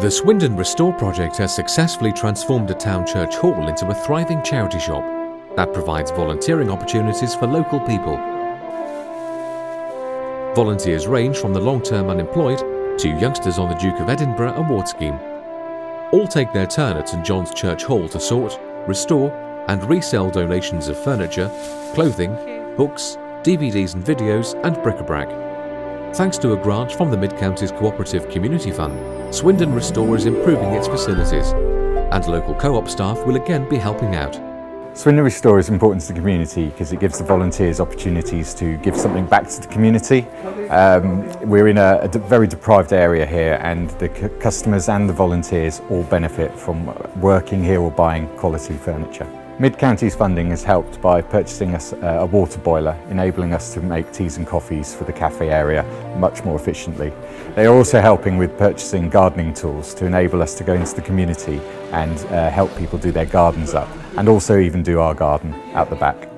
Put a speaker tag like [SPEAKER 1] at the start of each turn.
[SPEAKER 1] The Swindon Restore project has successfully transformed a town church hall into a thriving charity shop that provides volunteering opportunities for local people. Volunteers range from the long-term unemployed to youngsters on the Duke of Edinburgh award scheme. All take their turn at St John's Church Hall to sort, restore and resell donations of furniture, clothing, books, DVDs and videos and bric-a-brac. Thanks to a grant from the Midcounties Co-operative Community Fund, Swindon Restore is improving its facilities and local co-op staff will again be helping out.
[SPEAKER 2] Swindon Restore is important to the community because it gives the volunteers opportunities to give something back to the community. Um, we're in a, a, very deprived area here and the customers and the volunteers all benefit from working here or buying quality furniture. Midcounties funding has helped by purchasing us a water boiler, enabling us to make teas and coffees for the cafe area much more efficiently. They are also helping with purchasing gardening tools to enable us to go into the community and uh, help people do their gardens up and also even do our garden out the back.